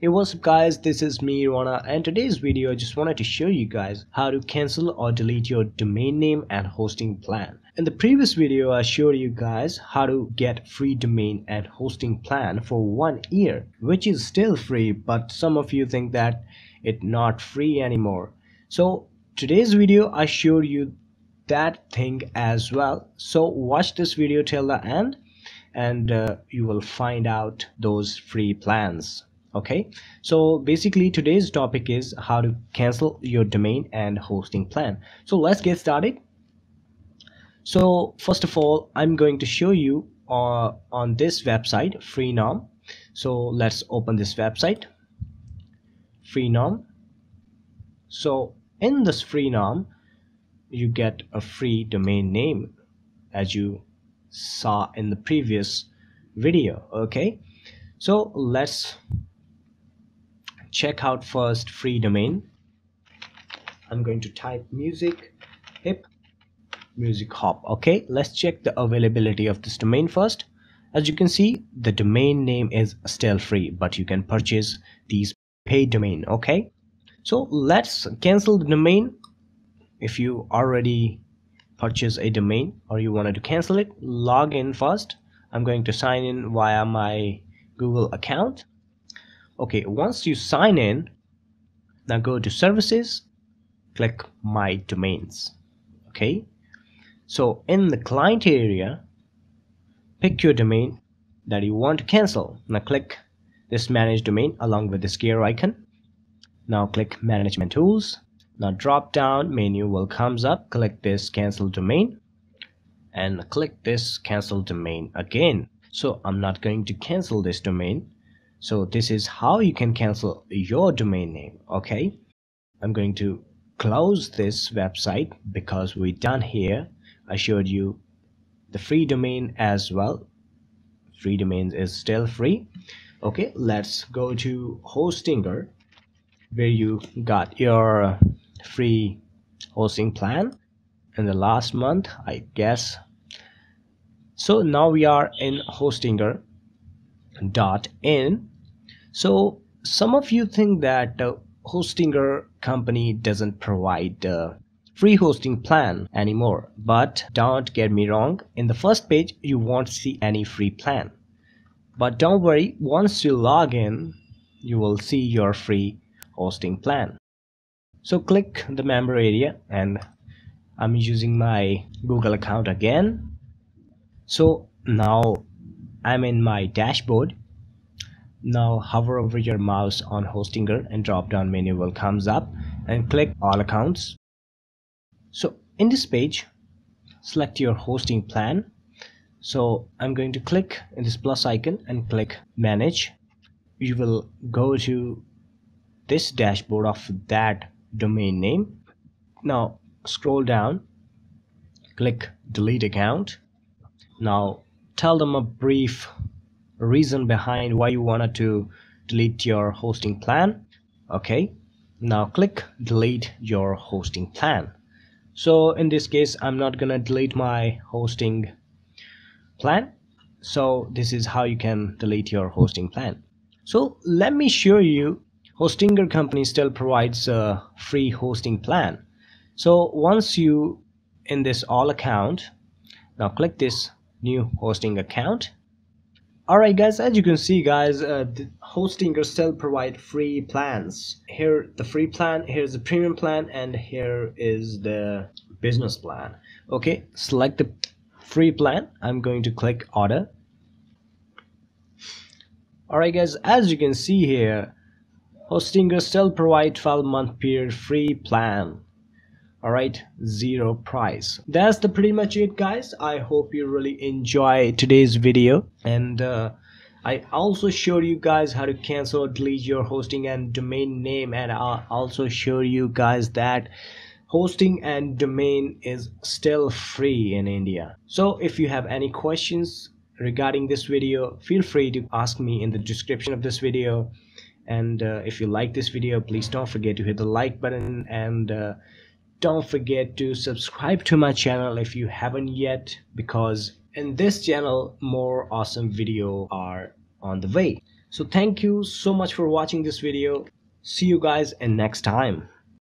Hey what's up guys this is me Rana and today's video I just wanted to show you guys how to cancel or delete your domain name and hosting plan. In the previous video I showed you guys how to get free domain and hosting plan for one year which is still free but some of you think that it's not free anymore. So today's video I showed you that thing as well so watch this video till the end and uh, you will find out those free plans okay? So basically today's topic is how to cancel your domain and hosting plan. So let's get started. So first of all i'm going to show you uh, on this website freenom. So let's open this website. Freenom. So in this freenom you get a free domain name as you saw in the previous video. Okay? So let's check out first free domain. I'm going to type music hip music hop okay? Let's check the availability of this domain first. As you can see the domain name is still free but you can purchase these paid domain okay? So let's cancel the domain. If you already purchase a domain or you wanted to cancel it log in first. I'm going to sign in via my Google account okay once you sign in now go to services click my domains. Okay? So in the client area pick your domain that you want to cancel. Now click this manage domain along with this gear icon. Now click management tools. Now drop down menu will comes up. Click this cancel domain and click this cancel domain again. So I'm not going to cancel this domain so this is how you can cancel your domain name okay? I'm going to close this website because we done here. I showed you the free domain as well. Free domains is still free. Okay let's go to hostinger where you got your free hosting plan in the last month i guess. So now we are in hostinger dot in. So some of you think that uh, hostinger company doesn't provide uh, free hosting plan anymore but don't get me wrong in the first page you won't see any free plan. But don't worry once you log in you will see your free hosting plan. So click the member area and I'm using my Google account again. So now I'm in my dashboard. Now hover over your mouse on Hostinger and drop down menu will comes up and click all accounts. So in this page select your hosting plan. So I'm going to click in this plus icon and click manage. You will go to this dashboard of that domain name. Now scroll down click delete account. Now tell them a brief reason behind why you wanted to delete your hosting plan. Okay now click delete your hosting plan. So in this case I'm not gonna delete my hosting plan. So this is how you can delete your hosting plan. So let me show you hostinger company still provides a free hosting plan. So once you in this all account now click this new hosting account Alright guys, as you can see guys, uh, the Hostinger still provide free plans. Here the free plan, here's the premium plan, and here is the business plan. Okay, select the free plan. I'm going to click order. Alright guys, as you can see here, Hostinger still provide 12 month period free plan all right zero price. That's the pretty much it guys. I hope you really enjoy today's video. And uh, I also showed you guys how to cancel or delete your hosting and domain name. And I also showed you guys that hosting and domain is still free in India. So if you have any questions regarding this video, feel free to ask me in the description of this video. And uh, if you like this video, please don't forget to hit the like button. And uh, don't forget to subscribe to my channel if you haven't yet because in this channel more awesome video are on the way. So thank you so much for watching this video. See you guys in next time